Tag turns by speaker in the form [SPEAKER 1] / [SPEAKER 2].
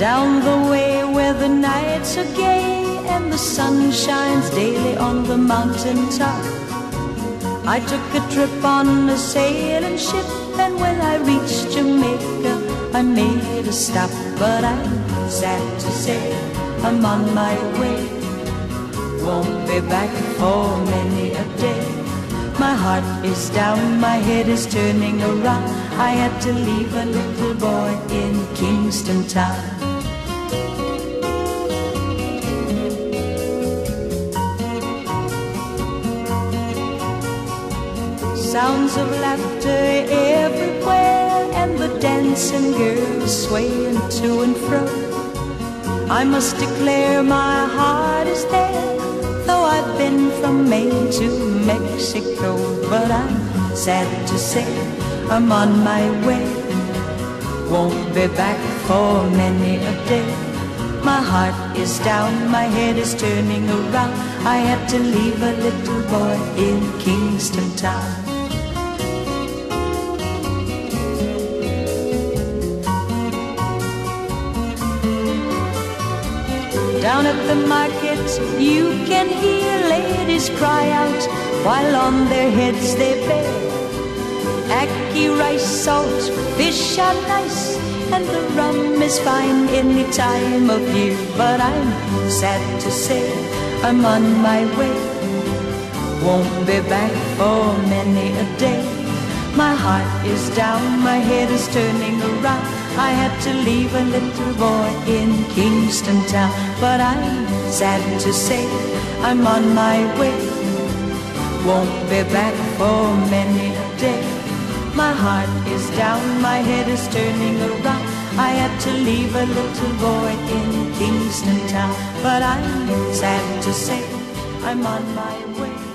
[SPEAKER 1] Down the way where the nights are gay and the sun shines daily on the mountain top. I took a trip on a sailing ship, and when I reached Jamaica, I made a stop. But I'm sad to say I'm on my way. Won't be back for many a day. My heart is down, my head is turning around. I had to leave a little boy in Kingston Town. Sounds of laughter everywhere, and the dancing girls swaying to and fro. I must declare my heart is there, though I've been from Maine to Mexico. But I'm sad to say I'm on my way. Won't be back for many a day. My heart is down, my head is turning around. I had to leave a little boy in Kingston Town. Down at the market, you can hear ladies cry out while on their heads they bear. Ackee rice, salt, fish are nice, and the rum is fine any time of year. But I'm sad to say I'm on my way. Won't be back for many a day. My heart is down, my head is turning around. I had to leave a little boy in Kingston Town. But I'm sad to say I'm on my way. Won't be back for many a day. My heart is down, my head is turning around. I had to leave a little boy in Kingston Town. But I'm sad to say I'm on my way.